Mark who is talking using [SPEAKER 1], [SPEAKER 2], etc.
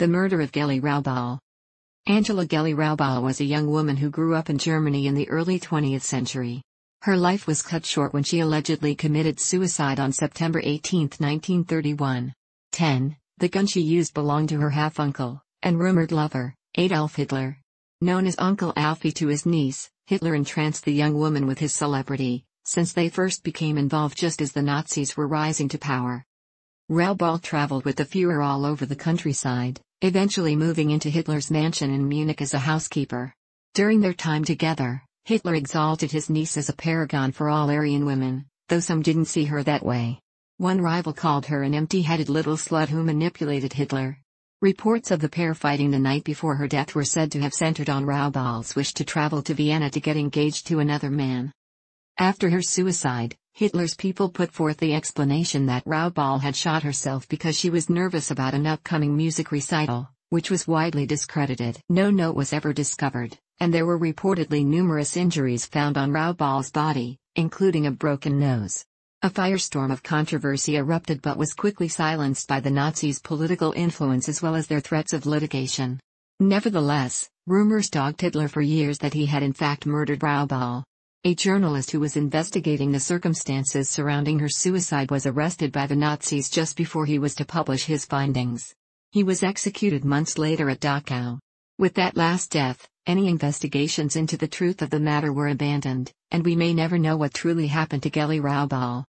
[SPEAKER 1] The murder of Geli Raubal. Angela Geli Raubal was a young woman who grew up in Germany in the early 20th century. Her life was cut short when she allegedly committed suicide on September 18, 1931. 10. The gun she used belonged to her half-uncle, and rumored lover, Adolf Hitler. Known as Uncle Alfie to his niece, Hitler entranced the young woman with his celebrity, since they first became involved just as the Nazis were rising to power. Raubal traveled with the Fuhrer all over the countryside, eventually moving into Hitler's mansion in Munich as a housekeeper. During their time together, Hitler exalted his niece as a paragon for all Aryan women, though some didn't see her that way. One rival called her an empty-headed little slut who manipulated Hitler. Reports of the pair fighting the night before her death were said to have centered on Raubal's wish to travel to Vienna to get engaged to another man. After her suicide, Hitler's people put forth the explanation that Raubal had shot herself because she was nervous about an upcoming music recital, which was widely discredited. No note was ever discovered, and there were reportedly numerous injuries found on Raubal's body, including a broken nose. A firestorm of controversy erupted but was quickly silenced by the Nazis' political influence as well as their threats of litigation. Nevertheless, rumors dogged Hitler for years that he had in fact murdered Raubal. A journalist who was investigating the circumstances surrounding her suicide was arrested by the Nazis just before he was to publish his findings. He was executed months later at Dachau. With that last death, any investigations into the truth of the matter were abandoned, and we may never know what truly happened to Geli Raubal.